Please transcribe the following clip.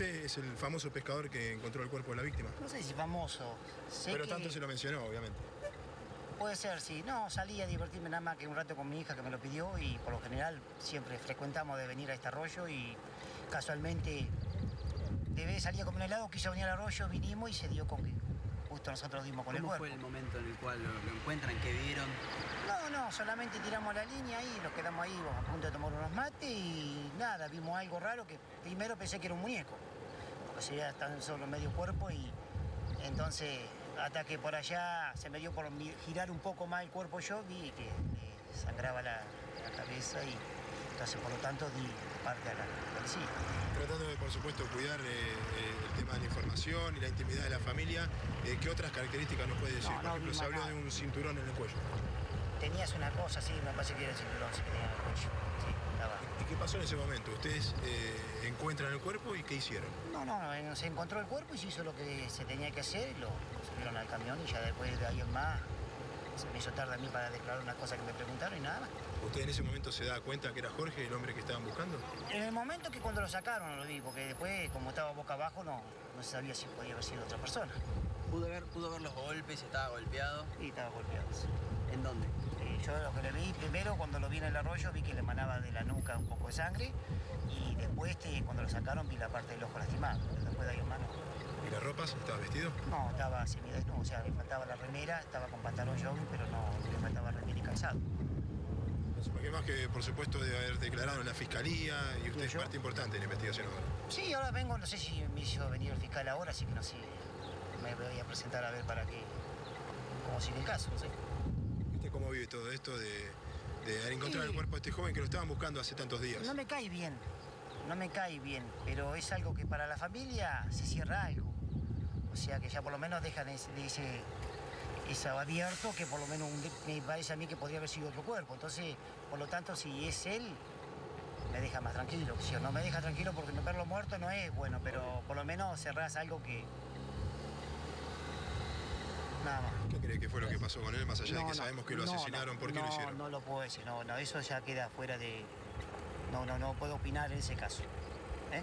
Usted es el famoso pescador que encontró el cuerpo de la víctima. No sé si famoso. Sé Pero que tanto se lo mencionó, obviamente. Puede ser, sí. No, salí a divertirme nada más que un rato con mi hija que me lo pidió y por lo general siempre frecuentamos de venir a este arroyo y casualmente de vez salía a comer un helado, quiso venir al arroyo, vinimos y se dio con que justo nosotros dimos con el ¿Cómo cuerpo. fue el momento en el cual lo, lo encuentran? ¿Qué vieron? No, no, solamente tiramos la línea y nos quedamos ahí a punto de tomar unos mates y nada, vimos algo raro que primero pensé que era un muñeco, porque sería tan solo medio cuerpo y entonces hasta que por allá se me dio por girar un poco más el cuerpo yo, vi que sangraba la, la cabeza y entonces por lo tanto di parte a la policía. Tratando de, por supuesto, cuidar eh, eh, el tema de la información y la intimidad de la familia, eh, ¿qué otras características nos puede decir? No, por ejemplo, se habló de un cinturón en el cuello. Tenías una cosa así, me parece que era el cinturón sí, tenía en el cuello. Sí, estaba. ¿Y qué pasó en ese momento? Ustedes eh, encuentran el cuerpo y ¿qué hicieron? No, no, no, se encontró el cuerpo y se hizo lo que se tenía que hacer, lo subieron al camión y ya después de ahí en más se me hizo tarde a mí para declarar una cosa que me preguntaron y nada más. ¿Usted en ese momento se da cuenta que era Jorge el hombre que estaban buscando? En el momento que cuando lo sacaron no lo vi, porque después como estaba boca abajo no, no se sabía si podía haber sido otra persona. ¿Pudo ver, pudo ver los golpes? ¿Estaba golpeado? Y estaba golpeado. sí. ¿En dónde? Eh, yo lo que le vi primero cuando lo vi en el arroyo vi que le emanaba de la nuca un poco de sangre y después este, cuando lo sacaron vi la parte del ojo lastimado. pero Después de ahí en mano. ¿Y las ropas? ¿Estaba vestido? No, estaba semidesnudo, o sea, le faltaba la remera, estaba con pantalón jogging, pero no le faltaba remera y calzado. Porque más que, por supuesto, de haber declarado en la fiscalía y usted es parte importante en la investigación ahora. Sí, ahora vengo, no sé si me hizo venir el fiscal ahora, así que no sé, me voy a presentar a ver para qué, cómo sigue el caso, no sé. ¿Usted cómo vive todo esto de, de haber encontrado Sí. el cuerpo de este joven que lo estaban buscando hace tantos días? No me cae bien, no me cae bien, pero es algo que para la familia se cierra algo. O sea que ya por lo menos dejan ese, ese, eso abierto, que por lo menos un- me parece a mí que podría haber sido otro cuerpo. Entonces, por lo tanto, si es él, me deja más tranquilo. Si no me deja tranquilo porque no verlo muerto no es bueno, pero por lo menos cerrás algo que... Nada más. ¿Qué cree que fue lo que pasó con él, más allá de No, que no, sabemos que lo no, asesinaron? no, ¿Por qué no, lo hicieron? No lo puedo decir, no, no, eso ya queda fuera de... No, no, no puedo opinar en ese caso. ¿eh?